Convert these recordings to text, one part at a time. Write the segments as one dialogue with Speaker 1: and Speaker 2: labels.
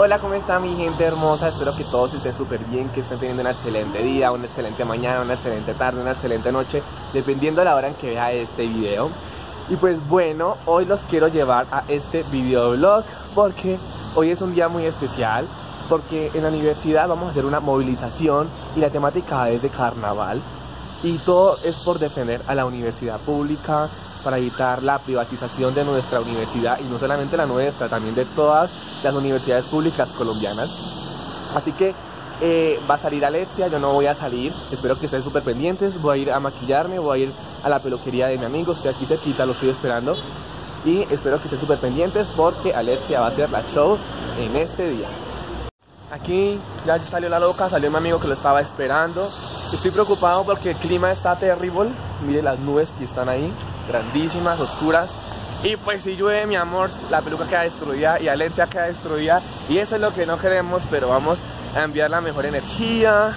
Speaker 1: Hola, ¿cómo está mi gente hermosa? Espero que todos estén súper bien, que estén teniendo un excelente día, una excelente mañana, una excelente tarde, una excelente noche, dependiendo de la hora en que vea este video. Y pues bueno, hoy los quiero llevar a este videoblog porque hoy es un día muy especial, porque en la universidad vamos a hacer una movilización y la temática es de carnaval. Y todo es por defender a la universidad pública, para evitar la privatización de nuestra universidad y no solamente la nuestra, también de todas las universidades públicas colombianas. Así que eh, va a salir Alexia, yo no voy a salir, espero que estén súper pendientes, voy a ir a maquillarme, voy a ir a la peluquería de mi amigo, estoy aquí cerquita, lo estoy esperando y espero que estén súper pendientes porque Alexia va a hacer la show en este día. Aquí ya salió la loca, salió mi amigo que lo estaba esperando. Estoy preocupado porque el clima está terrible. Mire las nubes que están ahí grandísimas, oscuras. Y pues si llueve, mi amor, la peluca queda destruida y Alencia queda destruida. Y eso es lo que no queremos, pero vamos a enviar la mejor energía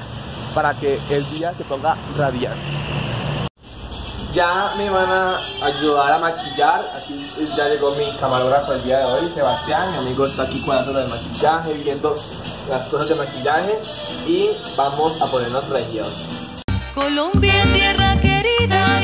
Speaker 1: para que el día se ponga radiante. Ya me van a ayudar a maquillar. Aquí ya llegó mi camarógrafo el día de hoy, Sebastián. Mi amigo está aquí cuidando del maquillaje, viendo las cosas de maquillaje. Y vamos a ponernos regios.
Speaker 2: Colombia, tierra querida,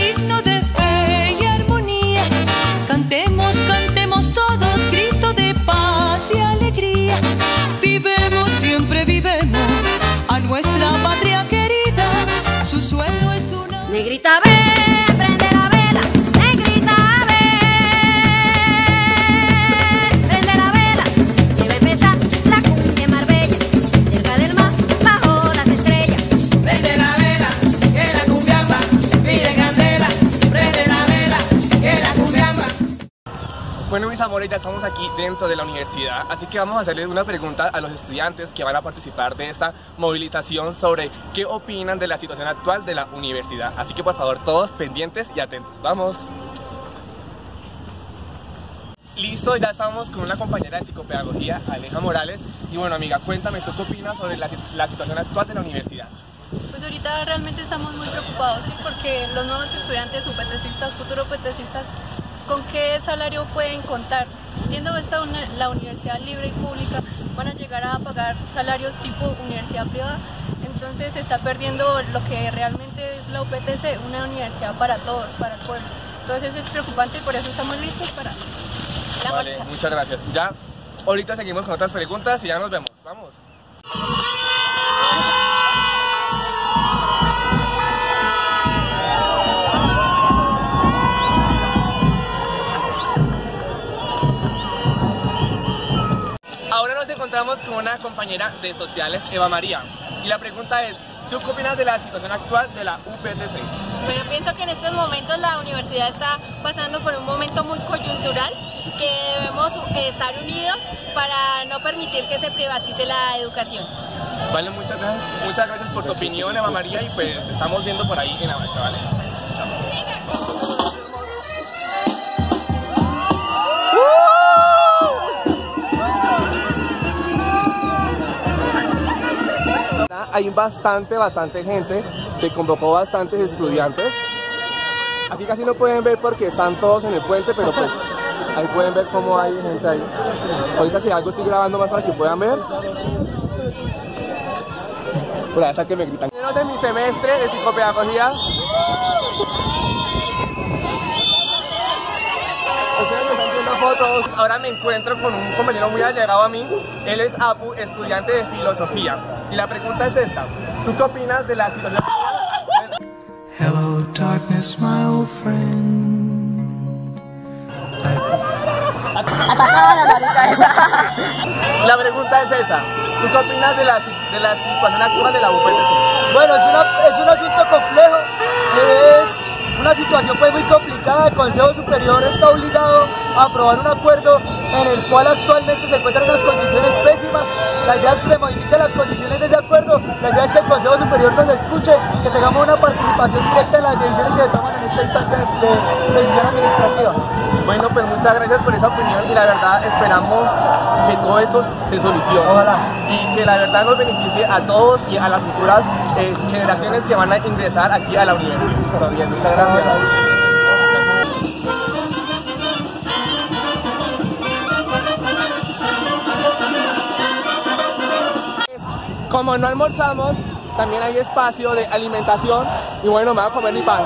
Speaker 2: una.
Speaker 3: Negrita,
Speaker 1: Amores, ya estamos aquí dentro de la universidad, así que vamos a hacerles una pregunta a los estudiantes que van a participar de esta movilización sobre qué opinan de la situación actual de la universidad. Así que por favor, todos pendientes y atentos. ¡Vamos! Listo, ya estamos con una compañera de psicopedagogía, Aleja Morales. Y bueno, amiga, cuéntame, ¿tú qué opinas sobre la, la situación actual de la universidad?
Speaker 4: Pues ahorita realmente estamos muy preocupados, ¿sí? Porque los nuevos estudiantes, UPTCistas, futuros UPTCistas, ¿con qué salario pueden contar? Siendo esta una- la universidad libre y pública, van a llegar a pagar salarios tipo universidad privada. Entonces se está perdiendo lo que realmente es la UPTC, una universidad para todos, para el pueblo. Entonces eso es preocupante y por eso estamos listos para la
Speaker 1: Vale,
Speaker 4: marcha.
Speaker 1: muchas gracias. Ya, ahorita seguimos con otras preguntas y ya nos vemos. Vamos. Encontramos con una compañera de sociales, Eva María. Y la pregunta es, ¿tú qué opinas de la situación actual de la UPTC?
Speaker 5: Bueno, pienso que en estos momentos la universidad está pasando por un momento muy coyuntural que debemos eh, estar unidos para no permitir que se privatice la educación.
Speaker 1: Vale, muchas gracias, muchas gracias por tu opinión, Eva María, y pues estamos viendo por ahí en la marcha, ¿vale? Hay bastante, bastante gente, se convocó bastantes estudiantes. Aquí casi no pueden ver porque están todos en el puente, pero pues ahí pueden ver cómo hay gente ahí. Ahorita si algo estoy grabando más para que puedan ver. Por que me gritan. de mi semestre de psicopedagogía. Fotos. Ahora me encuentro con un compañero muy allegado a mí. Él es Apu, estudiante de filosofía. Y la pregunta es esta. ¿Tú qué opinas de la situación?
Speaker 6: Hello, darkness, my old friend.
Speaker 1: La pregunta es esa. ¿Tú qué opinas de la, de la situación actual de la UPTC?
Speaker 7: Bueno, es, una- es un asunto complejo, es una situación pues muy complicada. El Consejo Superior está obligado a aprobar un acuerdo en el cual actualmente se encuentran unas condiciones pésimas. La idea es que se modifiquen las condiciones de ese acuerdo. La idea es que el Consejo Superior nos escuche, que tengamos una participación directa en las decisiones que se toman en esta instancia de decisión administrativa.
Speaker 1: Bueno, pues muchas gracias por esa opinión y la verdad esperamos que todo eso se solucione.
Speaker 7: Ojalá.
Speaker 1: Y que la verdad nos beneficie a todos y a las futuras eh, generaciones que van a ingresar aquí a la universidad. Está bien, muchas gracias. Como no almorzamos, también hay espacio de alimentación y bueno, me voy a comer mi pan.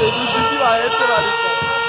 Speaker 1: Llegamos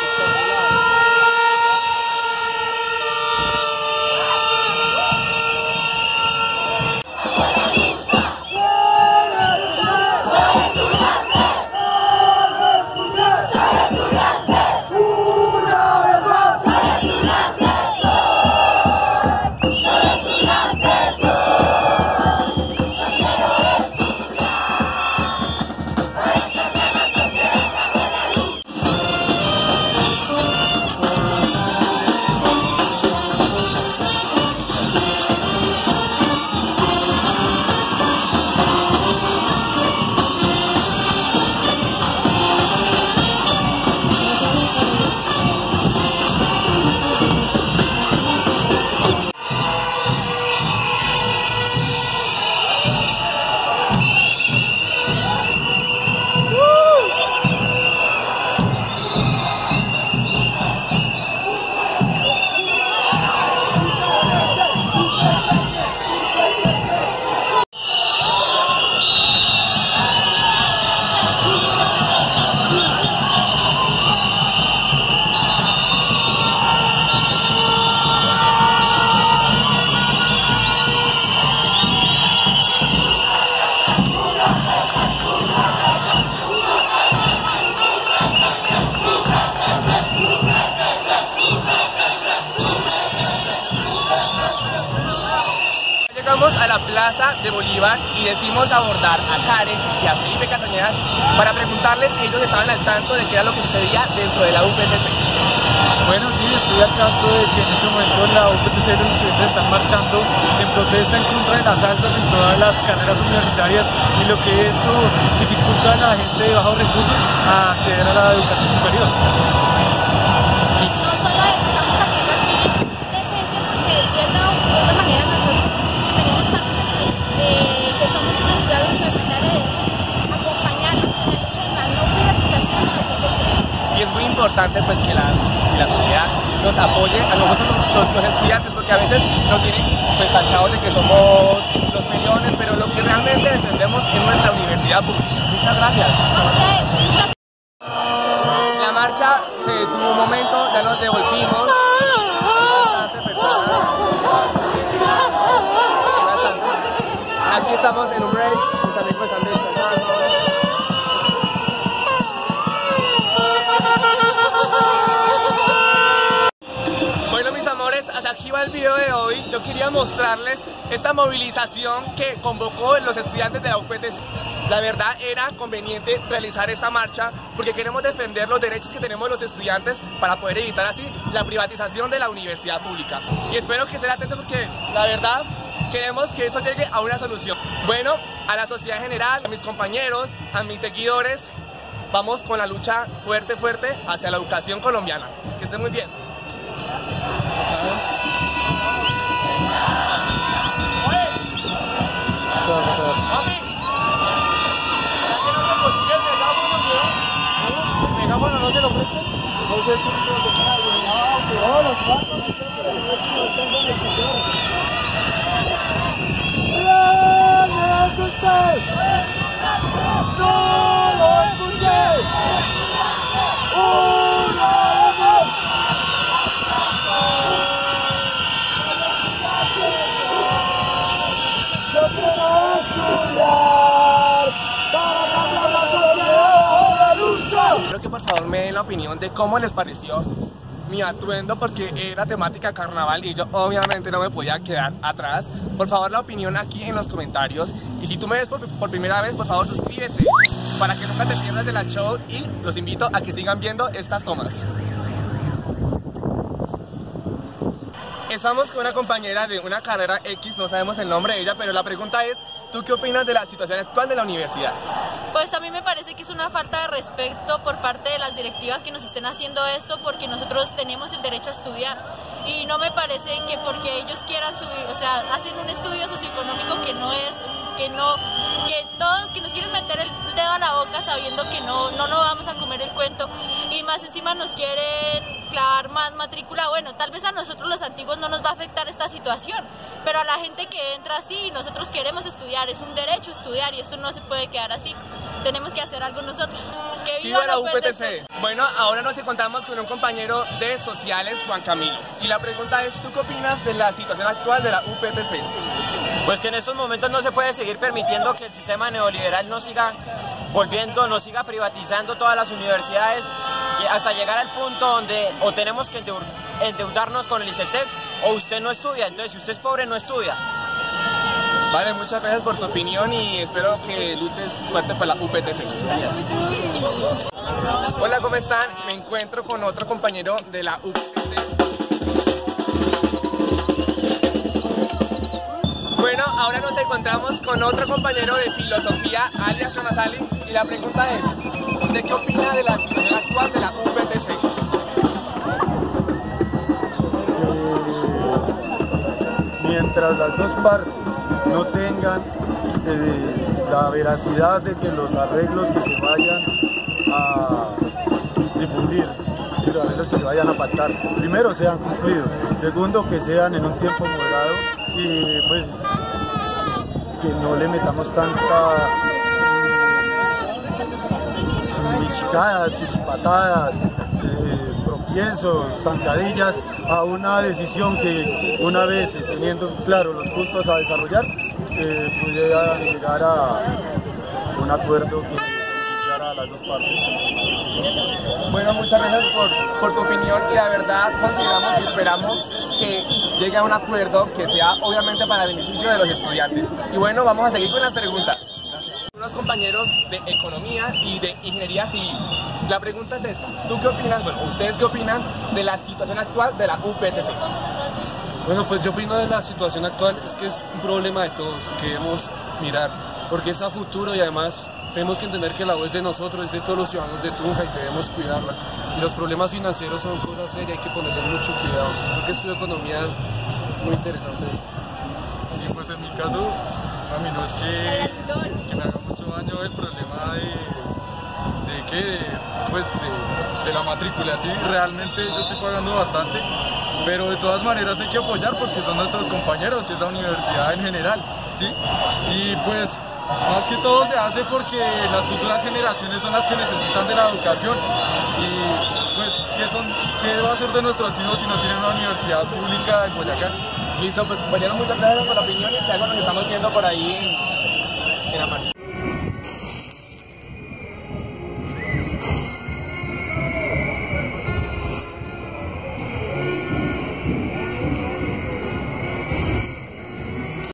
Speaker 1: de Bolívar y decidimos abordar a Karen y a Felipe Castañedas para preguntarles si ellos estaban al tanto de qué era lo que sucedía dentro de la UPTC.
Speaker 8: Bueno, sí, estoy al tanto de que en este momento en la UPTC los estudiantes están marchando en protesta en contra de las alzas en todas las carreras universitarias y lo que esto dificulta a la gente de bajos recursos a acceder a la educación superior.
Speaker 5: No solo eso, estamos haciendo aquí presencia porque de cierta u otra manera nosotros que tenemos tantos estudiantes, eh, que somos una ciudad universitaria, debemos acompañarnos en la lucha de la no privatización de la UPTC.
Speaker 1: Y es muy importante pues que la, que la sociedad nos apoye a nosotros los, estudiantes porque a veces nos tienen pues tachados de que somos los millones, pero lo que realmente defendemos es nuestra universidad pública. Muchas gracias. La marcha se detuvo un momento, ya nos devolvimos. Aquí estamos en un break, el video de hoy. Yo quería mostrarles esta movilización que convocó los estudiantes de la UPTC. La verdad era conveniente realizar esta marcha porque queremos defender los derechos que tenemos los estudiantes para poder evitar así la privatización de la universidad pública. Y espero que estén atentos porque la verdad queremos que eso llegue a una solución. Bueno, a la sociedad en general, a mis compañeros, a mis seguidores, vamos con la lucha fuerte, fuerte hacia la educación colombiana. Que estén muy bien. Opinión de cómo les pareció mi atuendo porque era temática carnaval y yo obviamente no me podía quedar atrás. Por favor la opinión aquí en los comentarios y si tú me ves por, por primera vez por favor suscríbete para que nunca te pierdas de la show y los invito a que sigan viendo estas tomas. Estamos con una compañera de una carrera X, no sabemos el nombre de ella, pero la pregunta es, ¿tú qué opinas de la situación actual de la universidad?
Speaker 4: Pues a mí me parece que es una falta de respeto por parte de las directivas que nos estén haciendo esto porque nosotros tenemos el derecho a estudiar.
Speaker 9: y no me parece que porque ellos quieran subir, o sea, hacen un estudio socioeconómico que no es, que no, que todos, que nos quieren meter el dedo a la boca sabiendo que no, no nos vamos a comer el cuento y más encima nos quieren clavar más matrícula, bueno, tal vez a nosotros los antiguos no nos va a afectar esta situación, pero a la gente que entra así, nosotros queremos estudiar, es un derecho estudiar y esto no se puede quedar así. Tenemos que hacer algo nosotros. Que
Speaker 1: Viva la UPTC. Bueno, ahora nos encontramos con un compañero de sociales, Juan Camilo. Y la pregunta es, ¿tú qué opinas de la situación actual de la UPTC?
Speaker 10: Pues que en estos momentos no se puede seguir permitiendo que el sistema neoliberal no siga volviendo, no siga privatizando todas las universidades hasta llegar al punto donde o tenemos que endeudarnos con el ICETEX o usted no estudia. Entonces, si usted es pobre, no estudia.
Speaker 1: Vale, muchas gracias por tu opinión y espero que luches fuerte por la UPTC. Hola, ¿cómo están? Me encuentro con otro compañero de la UPTC. Bueno, ahora nos encontramos con otro compañero de filosofía, alias Namasali, y la pregunta es, ¿usted qué opina de la situación actual de la UPTC?
Speaker 11: mientras las dos partes no tengan eh, la veracidad de que los arreglos que se vayan a difundir, los arreglos que se vayan a pactar, primero sean cumplidos, segundo que sean en un tiempo moderado y pues que no le metamos tanta chichipatadas, eh, tropiezos, zancadillas a una decisión que una vez teniendo claro los puntos a desarrollar, eh, pudiera llegar a un acuerdo que a las dos partes.
Speaker 1: Bueno, muchas gracias por tu opinión y la verdad consideramos y esperamos que llegue a un acuerdo que sea obviamente para el beneficio de los estudiantes. Y bueno, vamos a seguir con las preguntas. Unos compañeros de economía y de ingeniería civil. La pregunta es esta, ¿tú qué opinas, bueno, ustedes qué opinan de la situación actual de la UPTC?
Speaker 12: Bueno, pues yo opino de la situación actual es que es un problema de todos que debemos mirar, porque es a futuro y además tenemos que entender que la voz es de nosotros, es de todos los ciudadanos de Tunja y debemos cuidarla. Y los problemas financieros son cosas serias, hay que ponerle mucho cuidado. Creo que estudio economía muy interesante.
Speaker 8: Sí, pues en mi caso, a mí no es que, que el problema de, de que, pues de, la matrícula, sí, realmente yo estoy pagando bastante, pero de todas maneras hay que apoyar porque son nuestros compañeros y es la universidad en general, sí, y pues más que todo se hace porque las futuras generaciones son las que necesitan de la educación y pues ¿qué, son, qué va a ser de nuestros hijos si no tienen una universidad pública en Boyacá?
Speaker 1: Listo, pues compañeros, muchas gracias por la opinión y si algo nos estamos viendo por ahí en, en.